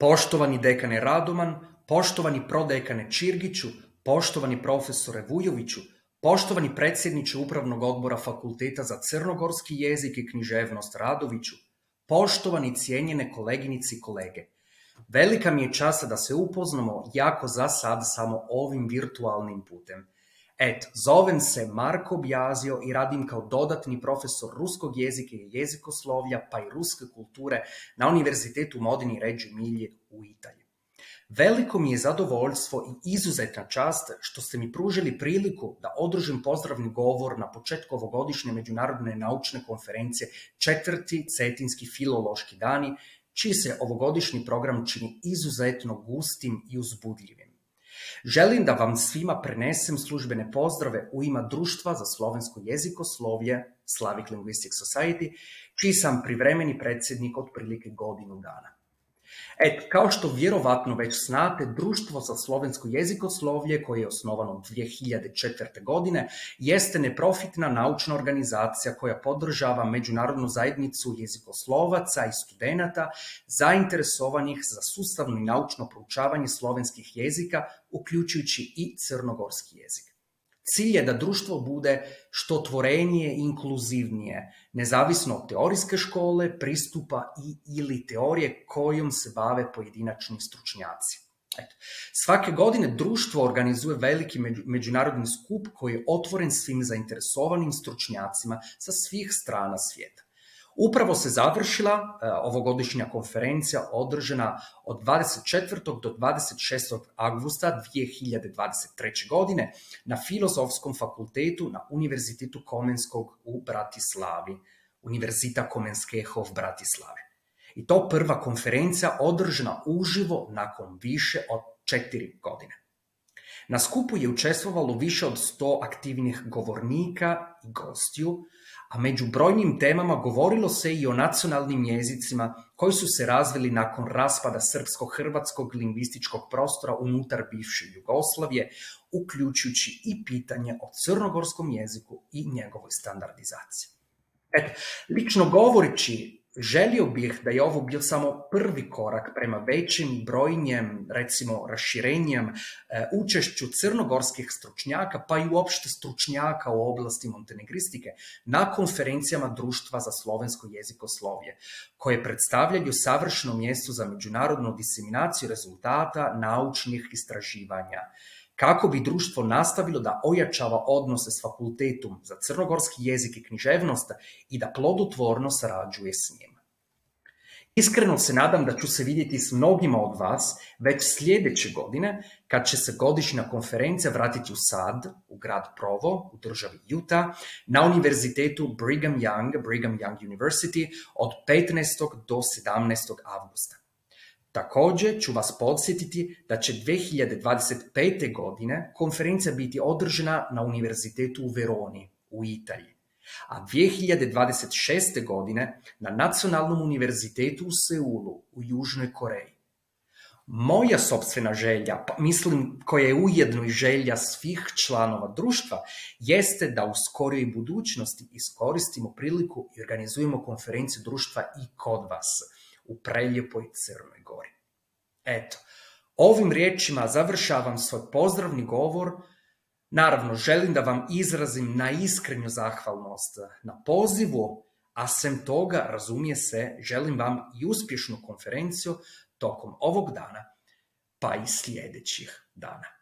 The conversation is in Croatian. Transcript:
Poštovani dekane Radoman, poštovani prodekane Čirgiću, poštovani profesore Vujoviću, poštovani predsjedniče Upravnog odbora Fakulteta za crnogorski jezik i književnost Radoviću, poštovani cijenjene koleginici i kolege. Velika mi je časa da se upoznamo jako za sad samo ovim virtualnim putem. Eto, zovem se Marko Bjazio i radim kao dodatni profesor ruskog jezika i jezikoslovlja pa i ruske kulture na Univerzitetu Modini Ređi Milje u Italiji. Veliko mi je zadovoljstvo i izuzetna čast što ste mi pružili priliku da održim pozdravni govor na početku ovogodišnje međunarodne naučne konferencije četvrti Cetinski filološki dani, čiji se ovogodišnji program čini izuzetno gustim i uzbudljivim. Želim da vam svima prenesem službene pozdrave u ima Društva za slovensko jezikoslovlje Slavic Linguistic Society, čiji sam privremeni predsjednik otprilike godinu dana. Eto, kao što vjerovatno već znate, Društvo za slovensko jezikoslovlje, koje je osnovano 2004. godine, jeste neprofitna naučna organizacija koja podržava međunarodnu zajednicu jezikoslovaca i studenata zainteresovanih za sustavno i naučno proučavanje slovenskih jezika, uključujući i crnogorski jezik. Cilj je da društvo bude što tvorenije i inkluzivnije, nezavisno od teorijske škole, pristupa i ili teorije kojom se bave pojedinačni stručnjaci. Eto. Svake godine društvo organizuje veliki međunarodni skup koji je otvoren svim zainteresovanim stručnjacima sa svih strana svijeta. Upravo se završila e, ovogodišnja konferencija održana od 24. do 26. augusta 2023. godine na Filozofskom fakultetu na Univerzitetu Komenskog u Bratislavi, Univerzita Komenskeho v Bratislavi. I to prva konferencija održana uživo nakon više od četiri godine. Na skupu je učestvovalo više od 100 aktivnih govornika i gostiju, a među brojnim temama govorilo se i o nacionalnim jezicima koji su se razvili nakon raspada srpsko-hrvatskog lingvističkog prostora unutar bivše Jugoslavije, uključujući i pitanje o crnogorskom jeziku i njegovoj standardizaciji. Eto, lično govoreći Želio bih da je ovo bio samo prvi korak prema većim brojnjem, recimo raširenjem, e, učešću crnogorskih stručnjaka, pa i uopšte stručnjaka u oblasti montenegristike na konferencijama Društva za slovensko jezikoslovlje, koje predstavljaju savršeno mjesto za međunarodnu diseminaciju rezultata naučnih istraživanja kako bi društvo nastavilo da ojačava odnose s fakultetom za crnogorski jezik i književnost i da plodotvorno sarađuje s njim. Iskreno se nadam da ću se vidjeti s mnogima od vas već sljedeće godine kad će se godišnja konferencija vratiti u Sad, u grad Provo, u državi Utah, na univerzitetu Brigham Young, Brigham Young University od 15. do 17. avgusta. Također ću vas podsjetiti da će 2025. godine konferencija biti održana na Univerzitetu u Veroni, u Italiji, a 2026. godine na Nacionalnom univerzitetu u Seulu, u Južnoj Koreji. Moja sobstvena želja, pa mislim koja je ujedno i želja svih članova društva, jeste da u skorijoj budućnosti iskoristimo priliku i organizujemo konferenciju društva i kod vas – u preljepoj Crnoj Gori. Eto, ovim riječima završavam svoj pozdravni govor. Naravno, želim da vam izrazim na iskrenju zahvalnost na pozivu, a sem toga, razumije se, želim vam i uspješnu konferenciju tokom ovog dana, pa i sljedećih dana.